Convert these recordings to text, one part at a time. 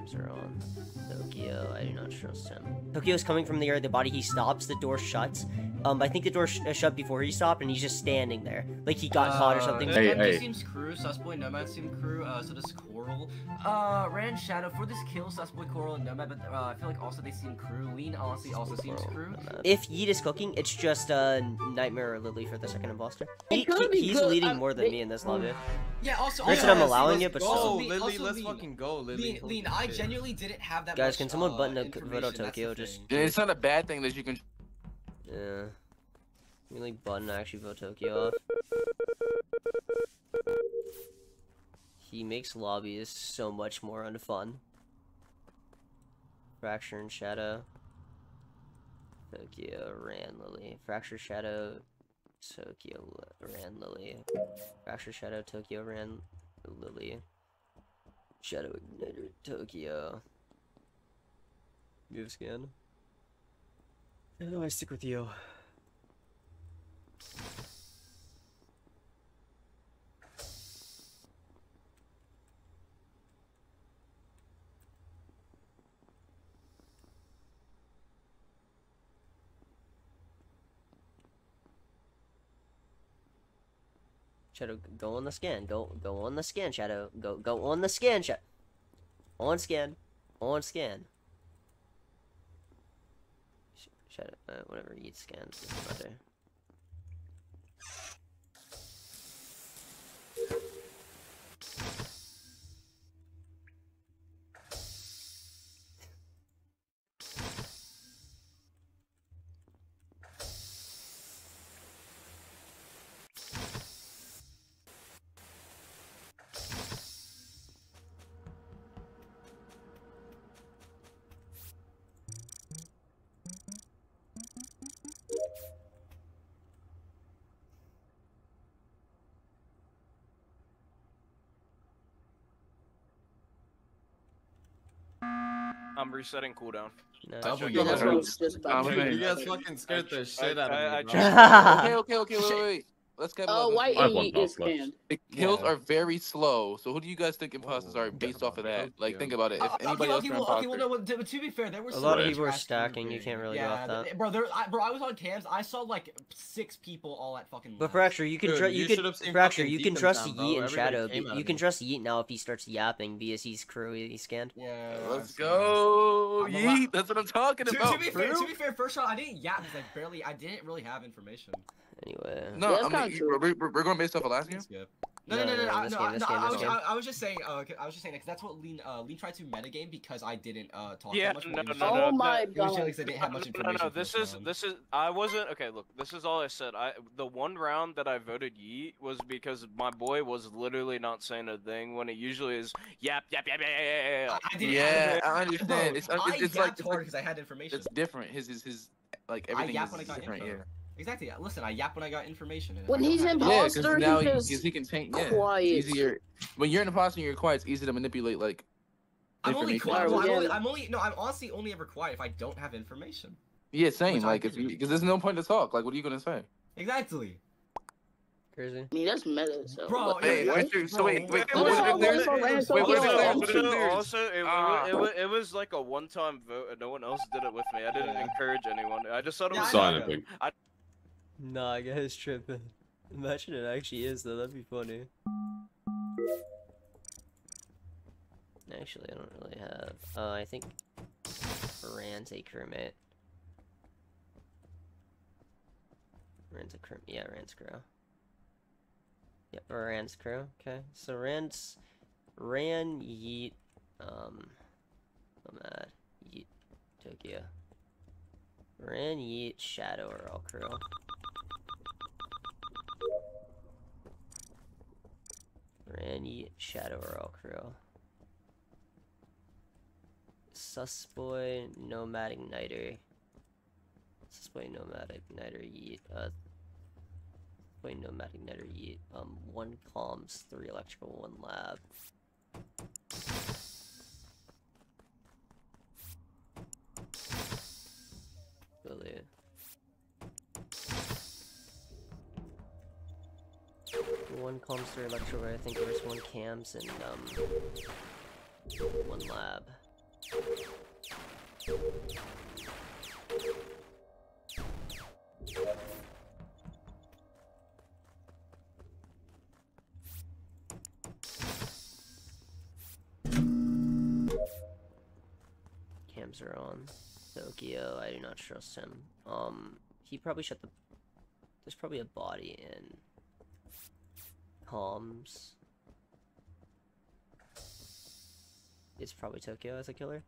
Cams are on. Tokyo, I do not trust him. Tokyo is coming from the area of the body. He stops, the door shuts. Um, I think the door sh uh, shut before he stopped, and he's just standing there, like he got caught or something. Hey, hey. seems crew, Susboy, Nomad seem crew, uh, so does Coral. Uh, Rand Shadow, for this kill, Susboy, Coral, and Nomad, but uh, I feel like also they seem crew. Lean honestly also seems crew. If Yeet is cooking, it's just uh, Nightmare or Lily for the second imposter. He, he- he's good, leading more than they- me in this lobby. Yeah, also, Granted, also, I'm allowing it, but go. still. Lean, Lily, also, let's Lean, fucking go, Lily. Lean, Lean, I genuinely didn't have that Guys, much, can someone uh, button a vote on information, that's the Tokyo? thing. Just It's not a bad thing that you can. yeah. Really button actually vote Tokyo off. He makes lobbies so much more unfun. Fracture and Shadow. Tokyo ran Lily. Fracture Shadow. Tokyo ran Lily. Fracture Shadow. Tokyo ran Lily. Shadow Igniter. Tokyo. Move scan. No, I stick with you. Shadow, go on the scan. Go, go on the scan. Shadow, go, go on the scan. Shadow, on scan, on scan. Sh- Shadow, uh, whatever. Eat scans. Doesn't. I'm resetting cooldown. No. Double checked Yeah, that's what I was just about Um, to okay. You guys fucking scared the shit out I- I of me, bro. Okay, okay, okay, wait, wait, wait. Let's get. Oh, let's- white let's- and want Yeet both is left. scanned. The kills Yeah. are very slow. So who do you guys think imposters are based off of that? Like, think about it. If Uh, anybody okay, else okay, are well, okay, well, no, well, to, to be fair, there were A some lot of people were trashed stacking, you can't really go off that. Bro, there, I, bro, I was on cams. I saw like six people all at fucking. But labs. Fracture, you can trust you, you can Fracture, you can trust Town. Yeet and Shadow. came but at You can trust Yeet now if he starts yapping because he's crew he scanned. Yeah. let's go. I'm a lot- Yeet. That's what I'm talking seen it. To, about. to be fair, to be fair, first shot I didn't yap because I barely, I didn't really have information. Anyway. No, Yeah, that's I kinda mean, true. we're, we're, we're going based off of last game. Let's. No, no, No, no, no, no, no, this no, game, I- no, I was. I, I was just saying, uh, okay, I was just saying that 'cause that's what Lean, uh, Lean tried to metagame because I didn't, uh, talk Yeah, that much. no, when he was no, showing- no, Oh my he was god. showing 'cause I didn't have much information. no, no. for This this is round. this is. I wasn't okay. Look, this is all I said. I the one round that I voted Yeet was because my boy was literally not saying a thing when it usually is yap yap yap yap yap yap. yap. I didn't Yeah, have, I understand. Bro, It's- it's- I it's yapped like- it's hard like- because I had information. It's different. His his his like everything yap is when I got different. info. Yeah. Exactly. Listen, I yap when I got information. and When I he's have in. Yeah, because Imposter, he now he, just he can change. Yeah, quiet. easier. When you're an imposter and you're quiet, it's easy to manipulate. Like I'm only quiet. Well, I'm, Yeah. only, I'm only no. I'm honestly only ever quiet if I don't have information. yeah, same. Which Like if because there's no point to talk. Like what are you gonna say? Exactly. Crazy. I mean, that's meta. So, Bro, but- Hey, yeah, wait, so- so wait, bro, wait, what no, if there's- no, no, wait, so what if yeah. there's- Also, what if there's- also, it, Ah. it, was, it was like a one-time vote, and no one else did it with me. I didn't Yeah. encourage anyone. I just thought it Yeah, was. I Saw I. Nah, tripping. Imagine it actually is though. That'd be funny. Actually, I don't really have. Uh, I think Rand's a crewmate. Rand's a crew. Yeah, Rand's crew. Yep, Rand's crew. Okay, so Rand's Rand Yeet, um, Nomad, Yeet, Tokyo. Rand Yeet, Shadow are all crew. Rand Yeet, Shadow are all crew. Susboy, Nomad Igniter. Susboy, Nomad Igniter, Yeet. Uh, Susboy, Nomad Igniter, Yeet. Um, one comms, three electrical, one lab. Clumster, Electroware, I think there's one Cams, and um, one Lab. Cams are on. Tokyo, I do not trust him. Um, he probably shut the... There's probably a body in... Comms. It's probably Tokyo as a killer.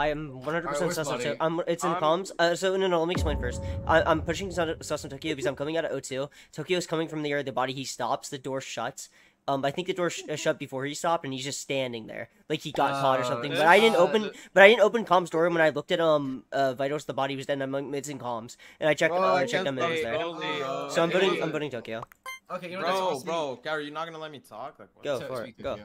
I am 100% where's sus on Tokyo. I'm, it's in I'm- comms. Uh, so, no, no, let me explain first. I, I'm pushing on Tokyo because I'm coming out of O2. Tokyo is coming from the area of the body. He stops, the door shuts. Um, I think the door sh- uh, shut before he stopped, and he's just standing there, like he got caught or Uh, something. But I didn't uh, open, th- but I didn't open comms door. And when I looked at um, uh, Vitals, the body was dead. And I'm like, it's in comms, and I checked, Bro, uh, I I checked can't on minutes there. scrolling, bro. So I'm it voting, was- I'm voting Tokyo. Okay, you know what? Bro, honestly- bro, Gary, you're not gonna let me talk? Like, what? Go so- for it. Go.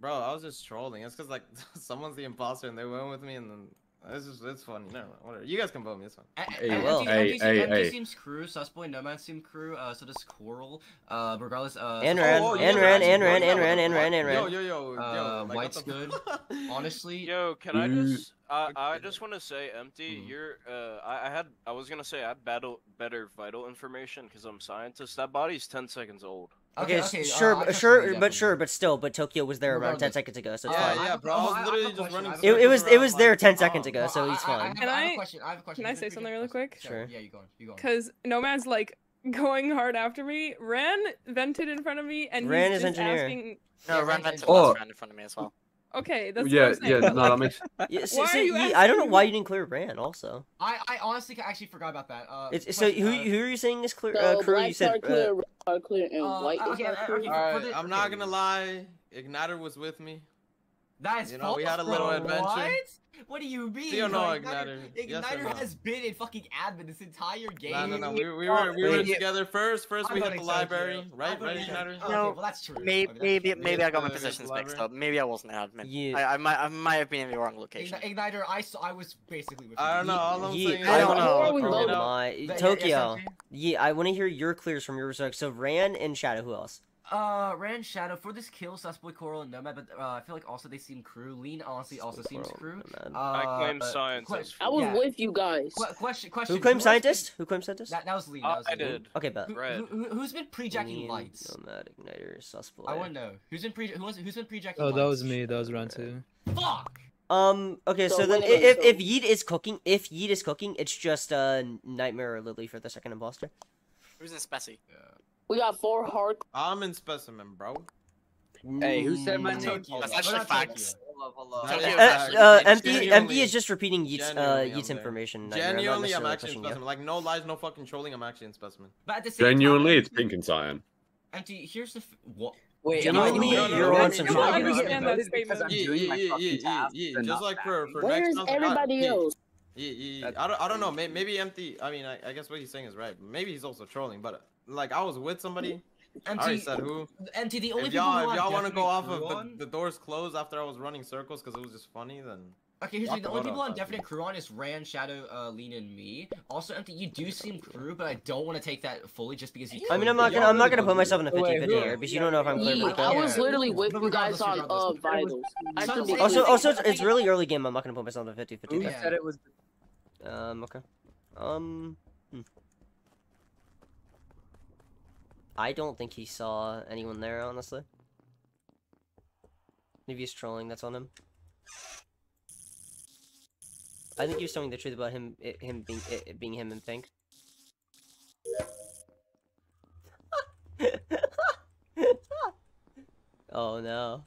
Bro, I was just trolling. It's because like someone's the imposter and they went with me, and then it's just it's funny. No, whatever. You guys can vote me. It's fine. A- Hey, a- well. MT, hey, MT, hey, MT hey. seems crew, Susboy, Nomad seem crew, uh, so does Coral. Uh, regardless, uh, And Ran, Oh, and yeah, Ran, actually, and Ran, and Ran, and Ran, and Ran. Yo, yo, yo, yo. Uh, like, White's good. honestly, Yo, can I just? I, I just want to say, empty. Mhm. You're. Uh, I, I had. I was gonna say I had battle better vital information because I'm scientist. That body's ten seconds old. Okay, okay, s- uh, sure, I but trust sure, but definitely. sure, but still, but Tokyo was there around 10 seconds ago, so it's Uh, fine. I Yeah, bro, I was I have a literally just running I have a It, it was it was around, there like- 10 seconds ago, No, so I- it's I- I fine. Can I have I- a question. I have a question. can I say something really quick? Sure. Yeah, you go on. You go. Because Nomad's like going hard after me. Ran vented in front of me, and Ran he's is just engineer. asking. No, Yeah, Ren Ren- Vented Oh. in front of me as well. Okay, that's yeah, what I'm yeah, no, that makes. Yeah, see, Why are you ye- I don't know why you didn't clear Ran also. I, I honestly actually forgot about that. Uh, It's, so who uh, who are you saying is clear? So Uh, crew, you said clear, uh, clear, and Uh, white is okay, not uh, clear. okay, for Alright, I'm not gonna lie. Igniter was with me. That is You know, we had a little bro. adventure. What? What do you mean? you know bro? Igniter? Yes Igniter no? has been in fucking admin this entire game. No, no, no. We, we oh, were we were together first. First I'm we hit voting the library, Tokyo. right? Right, Igniter. No, Okay, well that's true. Maybe, Okay, maybe, true. maybe I got my the- the positions mixed up. Maybe I wasn't admin. Yeah. I, I might, I might have been in the wrong location. Igniter, I saw, I was basically with I don't know. All I'm Ye- saying I don't know. Before we bro, vote- you know, my Tokyo. Yeah, I want to hear your clears from your perspective. So Ran and Shadow. Who else? Uh, Ran Shadow for this kill, Susboy Coral and Nomad, but uh, I feel like also they seem crew. Lean honestly also seems Coral, crew. Uh, I claim uh, scientist. I was yeah. with you guys. Que- question, question. Who claimed has been- scientist? Who claimed scientist? That, that was Lean. Uh, That was I Lean. did. Okay, bet. Who, Red. who, who, has been pre-jacking Lean, lights? Nomad, Igniter, Susboy. I want to know who's been pre who was, who's been pre-jacking Oh, lights. that was me. That was round two. Fuck. Um. Okay. So, So then, wait if so- if Yeet is cooking, if Yeet is cooking, it's just uh Nightmare or Lily for the second imposter. Who's in Spessy? We got four hard. I'm in specimen, bro. Hey, who said my name? That's actually facts. Tokyo? Hold up, hold That Tokyo is is Uh, facts. uh, empty, empty is just repeating Yeet's uh Yeet's information. Genuinely, I'm actually in pushing you. specimen. Like no lies, no fucking trolling. I'm actually in specimen. But at the same Genuinely, time, it's pink and cyan. Empty. Here's the f- what. Wait, Genuinely, no, no, you're on some no, shit. no, no, understand that statement. I'm Yeah, yeah, yeah, yeah, yeah, Just like for for Where's next time. everybody else? Yeah, yeah, yeah. I don't, I don't know. Maybe empty. I mean, I, I guess what he's saying is right. Maybe he's also trolling. But like, I was with somebody. I already Empty. said who. Empty. The only If people y'all, who if y'all want to go off of the, the doors closed after I was running circles because it was just funny, then Okay, here's the. The only people on definite crew on is Ran, Shadow, uh, Lean, and me. Also, Empty, you do seem crew, but I don't want to take that fully just because you. I mean, I'm not gonna, I'm not gonna put myself in a Wait, 50 who- 50 here because you don't know if I'm clear. Ye, with I was literally with But you guys regardless, on uh vitals. I Some could be people- Also, clear. also, it's, it's really early game. I'm not gonna put myself in a 50 50. Who said it was? Um. Okay. Um. I don't think he saw anyone there, honestly. Maybe he's trolling. That's on him. I think he was telling the truth about him, it, him being it, it being him and pink. oh no.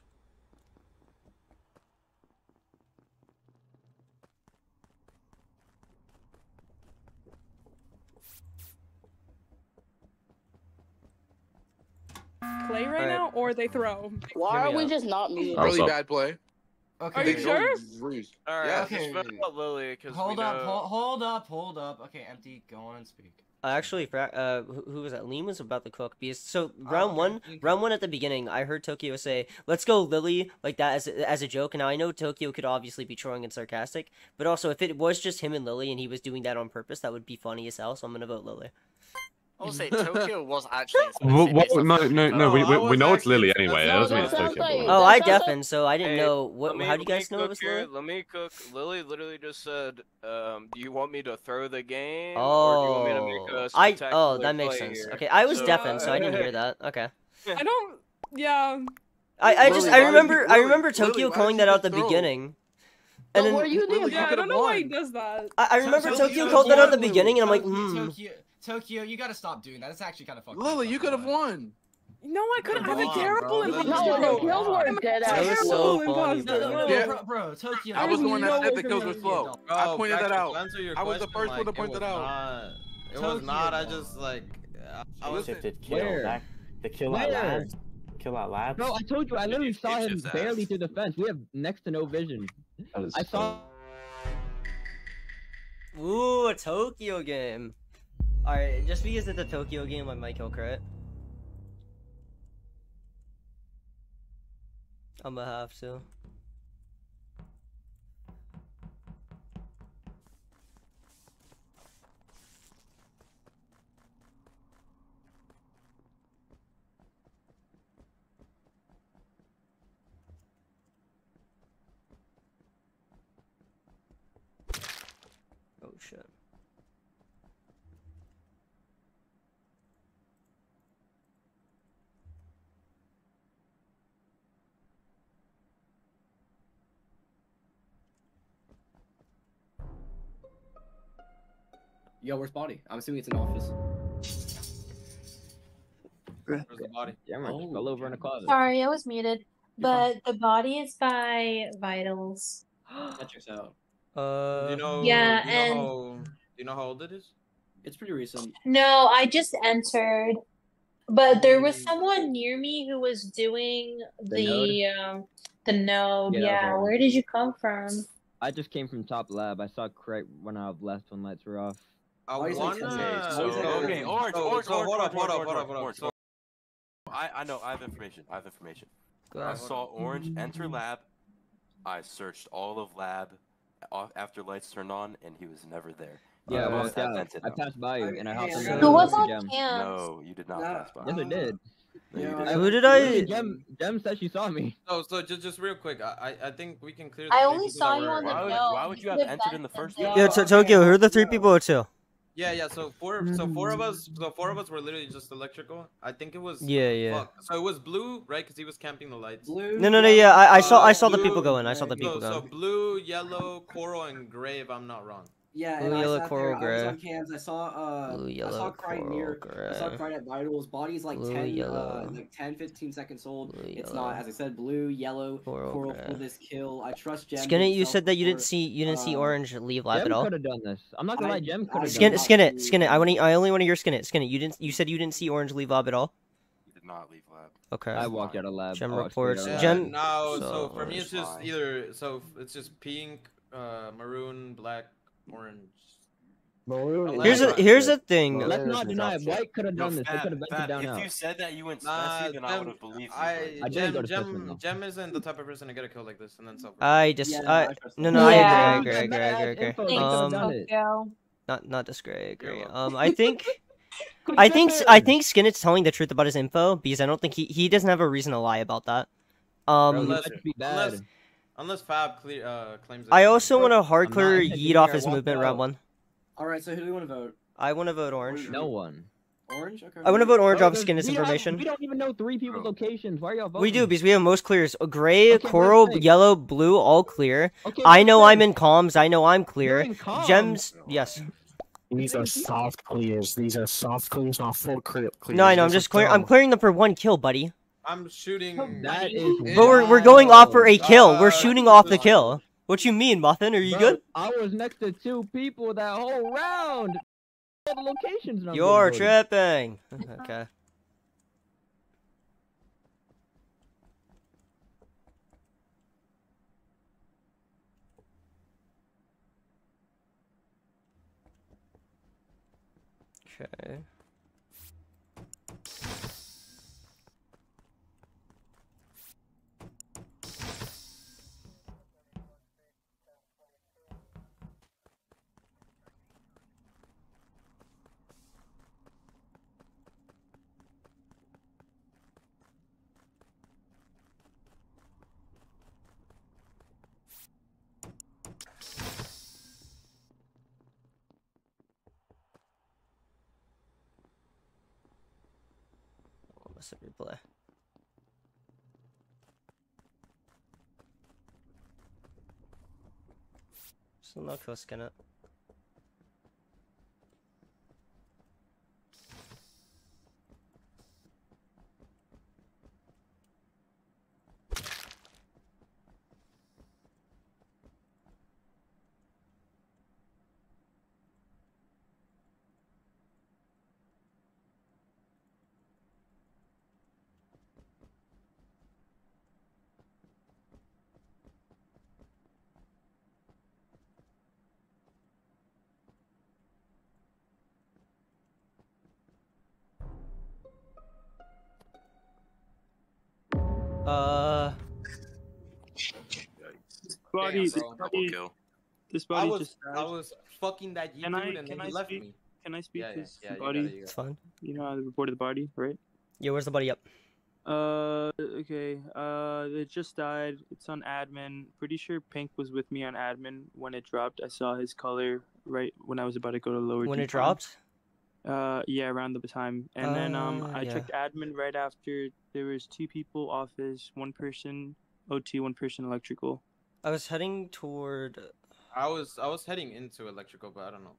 Play right Alright. now, or they throw. Why are we out. just not muted? Oh, Really so- bad play. Okay. Are you sure? All right, Yeah. Okay. vote out Lily because Hold up, know. hold, hold up, hold up. Okay, Empty, go on and speak. I actually, uh, who, who was that? Liam was about to cook because so Oh, round okay, one, Liam round one at the beginning, I heard Tokyo say, "Let's go, Lily," like that as as a joke. And now I know Tokyo could obviously be trolling and sarcastic, but also if it was just him and Lily and he was doing that on purpose, that would be funny as hell. So I'm gonna vote Lily. I will say Tokyo was actually. in What, Spessy what, based off no, no, no. We, we, we know it's Lily anyway. That doesn't mean it's Tokyo. like- Oh, I deafened, so I didn't Hey, know what. me- how do you guys know it cook was here, Lily? Let me cook. Lily literally just said, um, "Do you want me to throw the game, or do you Oh, want me to make a I oh that makes sense. here?" Okay, I was So- deafened, so I didn't hear that. Okay. I don't. Yeah. I, I just Lily, I remember you- I remember Lily, Tokyo why calling that out at the throw? beginning. But And then what are you Lily, doing? Yeah, I don't know why he does that. I, I remember Tokyo, Tokyo Tokyo, called that out at the beginning, and I'm like, Tokyo, hmm. Tokyo, Tokyo, you gotta stop doing that. It's actually kind of fucked. Lily, you could have won. No, I couldn't. I'm a terrible bro. imposter. No, the kills were I'm a dead ass. terrible funny, imposter. bro. No. Yeah. bro, bro, Tokyo. I was the one that no said the kills were slow. I pointed that out. to answer your I was the first one to point that out. It was not. I just like. I was. Shifted kill. Where? That, the kill at Where? labs. Kill at labs. Bro, I told you, I literally saw him barely through the fence. We have next to no vision. I saw. Ooh, a Tokyo game. Alright, just because it's a Tokyo game, I might kill crit. I'm gonna have to. Oh shit. Yo, where's body? I'm assuming it's in office. Where's the body? Yeah, I Oh, fell over in a closet. Sorry, I was muted. But the body is by vitals. That checks out. Uh, Do you know? yeah, do you and- know how, do you know how old it is? It's pretty recent. No, I just entered. But there was Mm. someone near me who was doing The the um the node. Yeah, Yeah, where did you come from? I just came from top lab. I saw Craig when I left when lights were off. I Why is it wanna. okay, Okay, so- so- okay, orange, so- orange, so orange, hold up, orange, hold up, orange, hold up, hold up. orange, So- I, I know, I have information. I have information. I saw Orange enter lab. I searched all of lab off after lights turned on, and he was never there. He Yeah, I must walked have out. vented I out. passed by you and I hopped in the Who was on Gem. cam? No, you did not Nah, pass by. Yes, I did. No, you Yeah, didn't. I- Who did Literally, I? Gem, Gem said she saw me. So, so just, just real quick, I, I I think we can clear. I the only people saw you were- on the Why would- no. why would you have entered in the first place? Yeah, the- to Tokyo, who are the three people too? Yeah, yeah. So four, so four of us, so four of us were literally just electrical. I think it was. Yeah, yeah. Fuck. So it was blue, right? Because he was camping the lights. Blue. No, no, no. Yeah, I, I saw, I Uh, saw the people going. I saw the So- people So, so blue, yellow, coral, and gray. If I'm not wrong. Yeah, Blue, and yellow, I sat coral, there, I was gray. on cams. I saw uh, Blue, I yellow, saw Cry coral, near. I saw gray. Cry at Vitals. Body's like Blue, 10, uh, like 10, 15 seconds old. Blue, It's yellow. not, as I said, blue, yellow, Coral, coral for this kill. I trust Gem. Skin it. You said that you didn't see, you didn't see uh, Orange leave lab Gem at all. I could have done this. I'm not gonna I- lie, Gem could have Skin, done not skin it, see- skin it. I want I only want to your skin it, skin it. You didn't, you said you didn't see Orange leave lab at all. You did not leave lab. Okay. I walked out of lab. Gem oh, reports. Yeah. Gem- No, so, so for me it's it's just fine. either so it's just pink, uh, maroon, black, orange. Maroon Here's a, here's a thing. Well, Let's not deny it. White could have Yo, done this. They could have vented Fab, down if out. you said that you went Nah, Spessy, then I would have believed you. I, I didn't Gem, go to Gem, Spessman. Gem isn't the type of person to get a kill like this and then self. I just, Yeah, I, I no, no, I Yeah. agree, I agree, I agree, I agree, I Info, agree. Um, done it. Tokyo. not, not disagree, I agree. Um, I think, I think, I think Skinnett's telling the truth about his info because I don't think he, he doesn't have a reason to lie about that. Um, he unless- might just be unless- bad. Unless Fab clear, uh, claims. I also want to hard clear admitting Yeet off his movement out. round one. All right, so who do we want to vote? I want to vote orange. No one. Orange. Okay. I want to vote orange Bro, off there's- Skinnett's we don't information. we don't even know three people's locations. Why are y'all voting? We do because we have most clears. Gray, Okay, coral, wait, wait. yellow, blue, all clear. Okay, I know. I'm in comms. I know I'm clear. Gems, yes. These are soft clears. These are soft clears, not full clear. clears. No, I know. I'm just clear. I'm clearing them for one kill, buddy. I'm shooting. That is. But we're we're going off for a kill. We're Uh, shooting off the kill. What you mean, Muffin? Are you Bro, good? I was next to two people that whole round. All the locations. and You're getting tripping. Okay. Okay. The replay. Still no Kusk in it. Uh, Body, Damn, this bro. body, kill. this I body was just I was fucking that Can dude I- and can then I he left speak? me. Can I speak Yeah, yeah, this yeah, you got body? it, you got it's it. fine. You know, I reported the body, right? Yeah, where's the buddy up? Uh, okay. Uh, it just died. It's on admin. Pretty sure Pink was with me on admin when it dropped. I saw his color right when I was about to go to lower. When it decon. dropped? Uh, yeah, around the time. And then um, Uh, I yeah. checked admin right after. There was two people office, one person O2, one person electrical. I was heading toward. I was I was heading into electrical, but I don't know.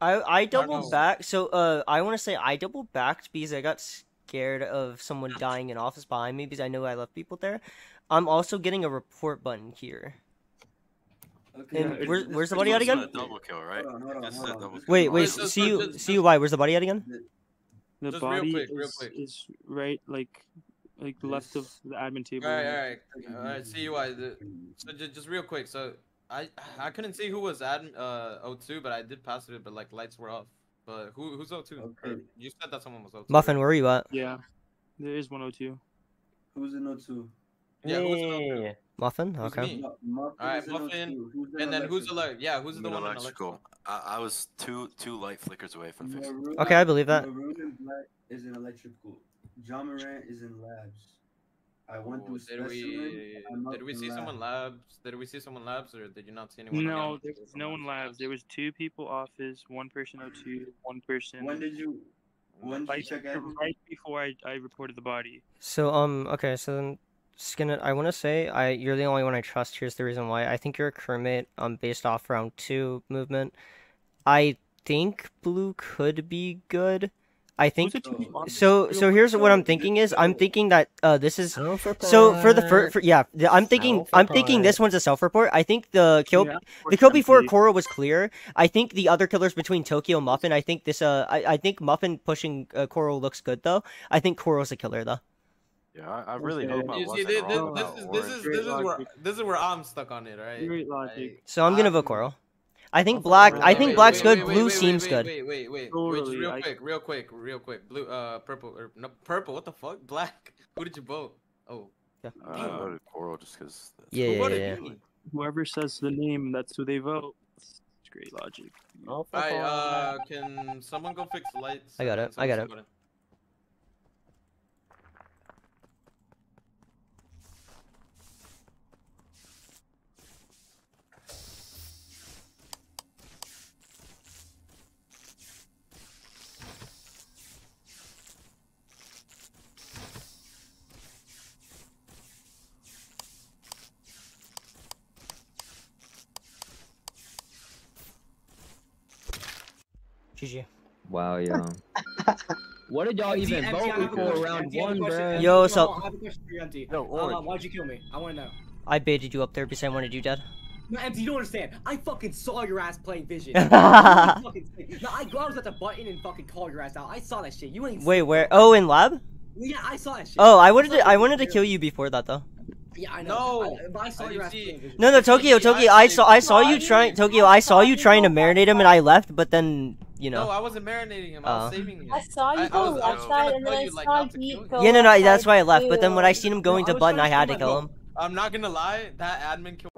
I I don't doubled know. back. So uh, I want to say I doubled backed because I got scared of someone dying in office behind me because I know I left people there. I'm also getting a report button here. Okay, And uh, where's the this body at was again? a double kill, right? Hold on, hold on, hold on. double kill. Wait, wait. Just- See you. just- See you. Why? Where's the body at again? The Just real body quick, real is, quick. is right like like left of the admin table. All right, all right, all right. See you. I the, so just, just real quick. So I I couldn't see who was admin uh O2, but I did pass it. But like lights were off. But who who's O2? Okay. You said that someone was O2. Muffin, where are you at? Yeah, there is 102. Who's in O2? Yeah, who's in O2? Muffin. Who's Okay. me? Muffin All right, Muffin. O2. Who's in And then who's electrical? elect? Yeah, who's the in one in electrical. electrical? I, I was two two light flickers away from fixing. Maroon- Okay, I believe that. Maroon and Black is in electrical. John Moran is in labs. I went through did we did we in see someone labs? Did we see someone labs, or did you not see anyone? No, there was no one labs. There was two people office, one person O2, one person. When did you? When did you right, check admin? right before I, I reported the body. So um. Okay. So then. Skinnet, I want to say I you're the only one I trust. Here's the reason why. I think you're a crewmate. Um, based off round two movement. I think blue could be good. I think Who's the two people office? so. So here's what I'm thinking is I'm thinking that uh this is so for the first yeah I'm thinking I'm thinking this one's a self report. I think the kill Yeah, the kill before empty. Cora was clear. I think the other killers between Tokyo Muffin. I think this uh I, I think Muffin pushing uh, Coral looks good though. I think Coral's a killer though. Yeah, I, I really Okay. hope I You see, wasn't this, wrong this, about this is this is this is where this is where I'm stuck on it, right? Great logic. So I'm gonna vote Coral. I think I'm black. fucking I think it. black's Wait, good. wait, Blue wait, seems wait, good. Wait, wait, wait, wait, Totally, just real I- quick, real quick, real quick. Blue, uh, purple, or no, purple. What the fuck? Black. Who did you vote? Oh, I voted Coral just because. Yeah, who yeah, yeah. Whoever says the name, that's who they vote. It's great logic. Alright, uh, can someone go fix lights? I got it, I got someone it. GG. Wow, yo. what did y'all even MT, vote a before question. round MT, I have a one, bro? Yo, no, so- I have a question for you, MT. Yo, Um, Orange. why'd you kill me? I want to know. I baited you up there because I wanted you dead. No, MT, you don't understand. I fucking saw your ass playing Vision. no, fucking no, I, I was at the button and fucking call your ass out. I saw that shit. You ain't. Wait, where? Oh, in lab? Yeah, I saw that shit. Oh, I wanted saw to. I wanted to kill you before that though. Yeah, I No, know. I, but I saw I your ass see- No, no, Tokyo, Tokyo. I I saw. I saw you trying. didn't. Tokyo, I saw you trying to marinate him, and I left. But then, you No. I wasn't marinating him. I was Oh. saving him. I saw you I- I go I was left trying side, and then I you, like, saw not to kill Yeet you. go Yeah, no, no. That's why I left. But then when I seen him going I to was button, I had to kill kill him. I'm not gonna lie. That admin kill